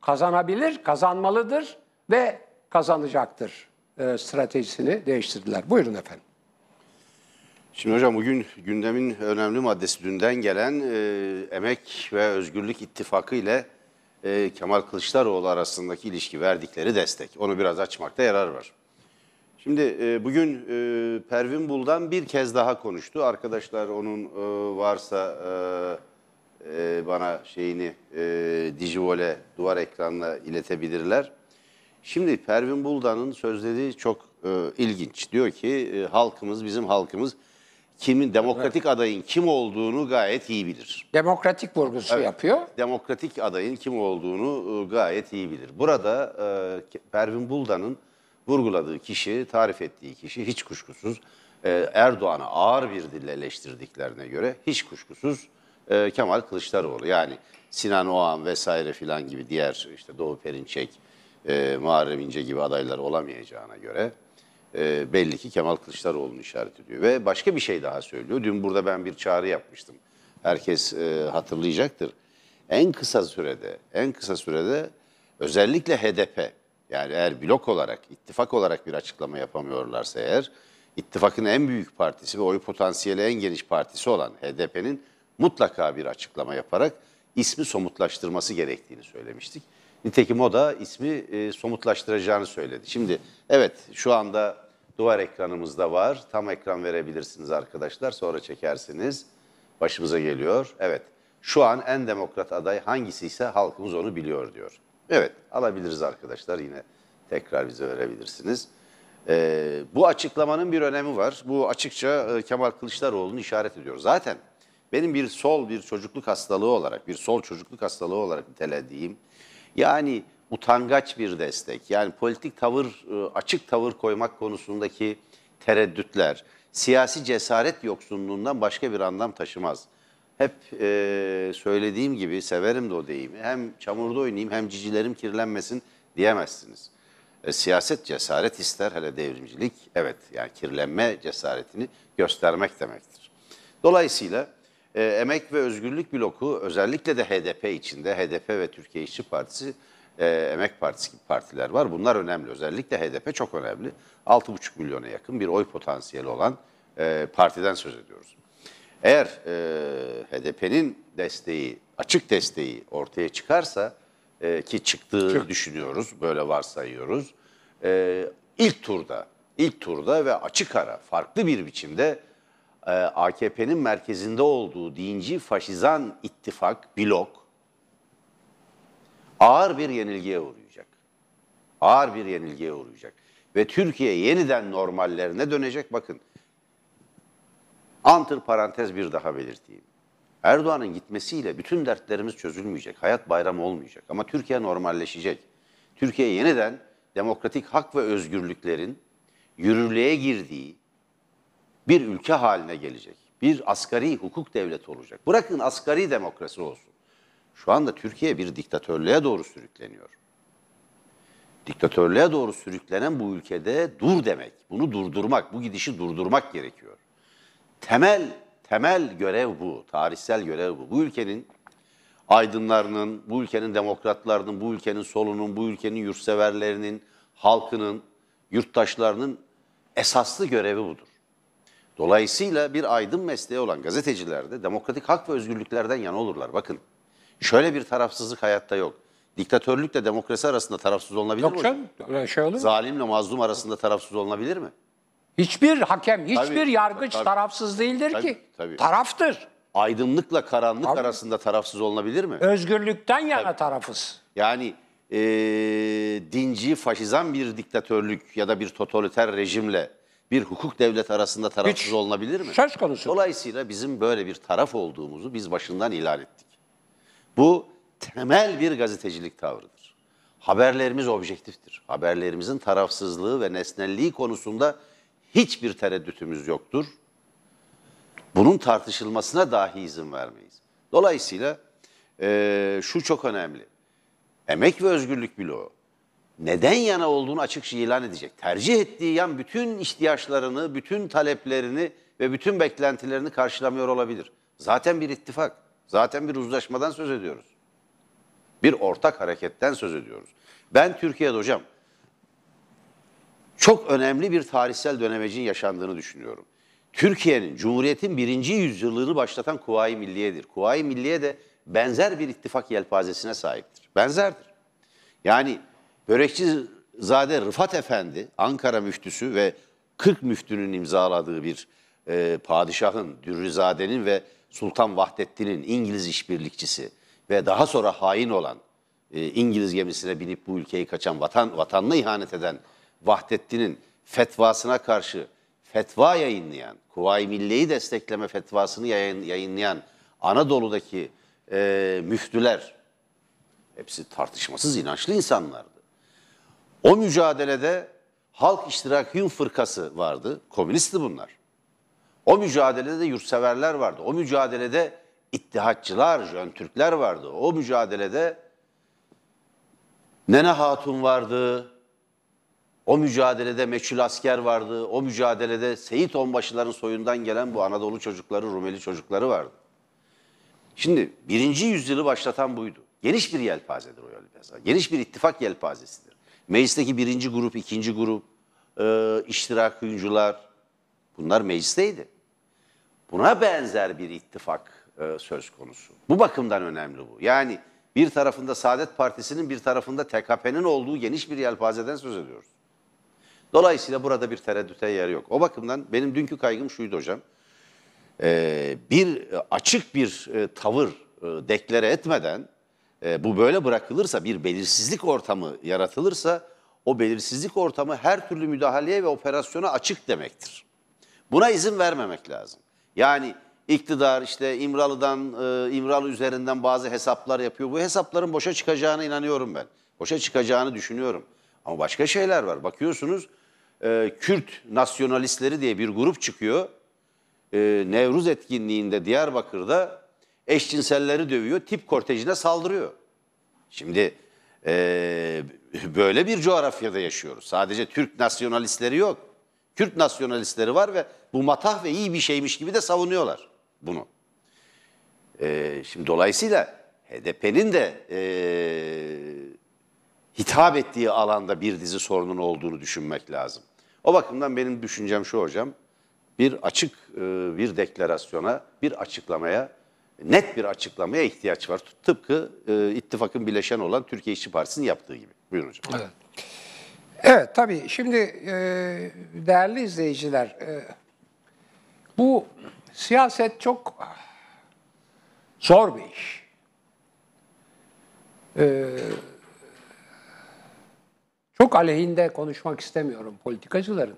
kazanabilir, kazanmalıdır ve kazanacaktır e, stratejisini değiştirdiler. Buyurun efendim. Şimdi hocam bugün gündemin önemli maddesi dünden gelen e, Emek ve Özgürlük İttifakı ile e, Kemal Kılıçdaroğlu arasındaki ilişki verdikleri destek. Onu biraz açmakta yarar var. Şimdi e, bugün e, Pervin Buldan bir kez daha konuştu. Arkadaşlar onun e, varsa e, e, bana şeyini e, Dijivole duvar ekranına iletebilirler. Şimdi Pervin Buldan'ın sözleri çok e, ilginç. Diyor ki e, halkımız, bizim halkımız kimin demokratik adayın kim olduğunu gayet iyi bilir. Demokratik vurgusu yapıyor. Demokratik adayın kim olduğunu e, gayet iyi bilir. Burada e, Pervin Buldan'ın vurguladığı kişi, tarif ettiği kişi hiç kuşkusuz e, Erdoğan'ı ağır bir dille eleştirdiklerine göre hiç kuşkusuz e, Kemal Kılıçdaroğlu. Yani Sinan Oğan vesaire filan gibi diğer işte Doğu Perinçek, e, Muharrem İnce gibi adaylar olamayacağına göre e, belli ki Kemal Kılıçdaroğlu'nu işaret ediyor. Ve başka bir şey daha söylüyor. Dün burada ben bir çağrı yapmıştım. Herkes e, hatırlayacaktır. En kısa sürede, en kısa sürede özellikle HDP yani eğer blok olarak, ittifak olarak bir açıklama yapamıyorlarsa eğer, ittifakın en büyük partisi ve oy potansiyeli en geniş partisi olan HDP'nin mutlaka bir açıklama yaparak ismi somutlaştırması gerektiğini söylemiştik. Nitekim o da ismi e, somutlaştıracağını söyledi. Şimdi evet şu anda duvar ekranımızda var. Tam ekran verebilirsiniz arkadaşlar. Sonra çekersiniz. Başımıza geliyor. Evet şu an en demokrat aday hangisi ise halkımız onu biliyor diyor. Evet alabiliriz arkadaşlar yine tekrar bize verebilirsiniz. Ee, bu açıklamanın bir önemi var. Bu açıkça e, Kemal Kılıçdaroğlu'nu işaret ediyor. Zaten benim bir sol bir çocukluk hastalığı olarak, bir sol çocukluk hastalığı olarak nitelediğim yani utangaç bir destek, yani politik tavır, e, açık tavır koymak konusundaki tereddütler, siyasi cesaret yoksunluğundan başka bir anlam taşımaz. Hep e, söylediğim gibi severim de o deyimi. Hem çamurda oynayayım hem cicilerim kirlenmesin diyemezsiniz. E, siyaset cesaret ister hele devrimcilik. Evet yani kirlenme cesaretini göstermek demektir. Dolayısıyla e, Emek ve Özgürlük Bloku özellikle de HDP içinde HDP ve Türkiye İşçi Partisi e, Emek Partisi gibi partiler var. Bunlar önemli. Özellikle HDP çok önemli. 6,5 milyona yakın bir oy potansiyeli olan e, partiden söz ediyoruz. Eğer e, HDP'nin desteği, açık desteği ortaya çıkarsa e, ki çıktığı Çık. düşünüyoruz, böyle varsayıyoruz. E, ilk turda, ilk turda ve açık ara farklı bir biçimde e, AKP'nin merkezinde olduğu dinci faşizan ittifak, blok ağır bir yenilgiye uğrayacak. Ağır bir yenilgiye uğrayacak. Ve Türkiye yeniden normallerine dönecek. Bakın Antır parantez bir daha belirteyim. Erdoğan'ın gitmesiyle bütün dertlerimiz çözülmeyecek. Hayat bayramı olmayacak. Ama Türkiye normalleşecek. Türkiye yeniden demokratik hak ve özgürlüklerin yürürlüğe girdiği bir ülke haline gelecek. Bir asgari hukuk devleti olacak. Bırakın asgari demokrasi olsun. Şu anda Türkiye bir diktatörlüğe doğru sürükleniyor. Diktatörlüğe doğru sürüklenen bu ülkede dur demek. Bunu durdurmak, bu gidişi durdurmak gerekiyor. Temel temel görev bu, tarihsel görev bu. Bu ülkenin aydınlarının, bu ülkenin demokratlarının, bu ülkenin solunun, bu ülkenin yurtseverlerinin, halkının, yurttaşlarının esaslı görevi budur. Dolayısıyla bir aydın mesleği olan gazeteciler de demokratik hak ve özgürlüklerden yana olurlar. Bakın şöyle bir tarafsızlık hayatta yok. Diktatörlükle demokrasi arasında tarafsız olunabilir yok mi? Yok canım. Şey olur mu? Zalimle mazlum arasında tarafsız olunabilir mi? Hiçbir hakem, hiçbir Tabii, yargıç tabii. tarafsız değildir Tabii, ki. tabii. Taraftır. Aydınlıkla karanlık Tabii. arasında tarafsız olunabilir mi? Özgürlükten yana tarafız. Yani e, dinci, faşizan bir diktatörlük ya da bir totaliter rejimle bir hukuk devlet arasında tarafsız Hiç olunabilir mi? söz konusu. Dolayısıyla bizim böyle bir taraf olduğumuzu biz başından ilan ettik. Bu temel bir gazetecilik tavrıdır. Haberlerimiz objektiftir. Haberlerimizin tarafsızlığı ve nesnelliği konusunda hiçbir tereddütümüz yoktur. Bunun tartışılmasına dahi izin vermeyiz. Dolayısıyla e, şu çok önemli. Emek ve Özgürlük Bloğu neden yana olduğunu açıkça ilan edecek. Tercih ettiği yan bütün ihtiyaçlarını, bütün taleplerini ve bütün beklentilerini karşılamıyor olabilir. Zaten bir ittifak, zaten bir uzlaşmadan söz ediyoruz. Bir ortak hareketten söz ediyoruz. Ben Türkiye'de hocam çok önemli bir tarihsel dönemecin yaşandığını düşünüyorum. Türkiye'nin Cumhuriyet'in birinci yüzyılını başlatan Kuvayi Milliye'dir. Kuvayi Milliye de benzer bir ittifak yelpazesine sahiptir. Benzerdir. Yani Börekçizade Rıfat Efendi, Ankara müftüsü ve 40 müftünün imzaladığı bir e, padişahın, Dürrizade'nin ve Sultan Vahdettin'in İngiliz işbirlikçisi ve daha sonra hain olan e, İngiliz gemisine binip bu ülkeyi kaçan, vatan vatanına ihanet eden Vahdettin'in fetvasına karşı fetva yayınlayan, Kuvayi Milliye'yi destekleme fetvasını yayın, yayınlayan Anadolu'daki e, müftüler, hepsi tartışmasız inançlı insanlardı. O mücadelede Halk İştirakiyun Fırkası vardı, komünistti bunlar. O mücadelede yurtseverler vardı. O mücadelede ittihatçılar, Jön Türkler vardı. O mücadelede Nene Hatun vardı. O mücadelede meçhul asker vardı. O mücadelede Seyit Onbaşıların soyundan gelen bu Anadolu çocukları, Rumeli çocukları vardı. Şimdi birinci yüzyılı başlatan buydu. Geniş bir yelpazedir o yelpaze. Geniş bir ittifak yelpazesidir. Meclisteki birinci grup, ikinci grup, e, iştirakiyuncular bunlar meclisteydi. Buna benzer bir ittifak e, söz konusu. Bu bakımdan önemli bu. Yani bir tarafında Saadet Partisi'nin bir tarafında TKP'nin olduğu geniş bir yelpazeden söz ediyoruz. Dolayısıyla burada bir tereddüte yer yok. O bakımdan benim dünkü kaygım şuydu hocam. Ee, bir e, açık bir e, tavır e, deklare etmeden e, bu böyle bırakılırsa, bir belirsizlik ortamı yaratılırsa o belirsizlik ortamı her türlü müdahaleye ve operasyona açık demektir. Buna izin vermemek lazım. Yani iktidar işte İmralı'dan, e, İmralı üzerinden bazı hesaplar yapıyor. Bu hesapların boşa çıkacağına inanıyorum ben. Boşa çıkacağını düşünüyorum. Ama başka şeyler var. Bakıyorsunuz e, Kürt nasyonalistleri diye bir grup çıkıyor. E, Nevruz etkinliğinde Diyarbakır'da eşcinselleri dövüyor, tip kortejine saldırıyor. Şimdi e, böyle bir coğrafyada yaşıyoruz. Sadece Türk nasyonalistleri yok. Kürt nasyonalistleri var ve bu matah ve iyi bir şeymiş gibi de savunuyorlar bunu. E, şimdi dolayısıyla HDP'nin de e, hitap ettiği alanda bir dizi sorunun olduğunu düşünmek lazım. O bakımdan benim düşüncem şu hocam, bir açık e, bir deklarasyona, bir açıklamaya, net bir açıklamaya ihtiyaç var. Tıpkı e, ittifakın bileşen olan Türkiye İşçi Partisi'nin yaptığı gibi. Buyurun hocam. Evet. Evet tabii şimdi e, değerli izleyiciler e, bu siyaset çok zor bir iş. E, çok aleyhinde konuşmak istemiyorum politikacıların.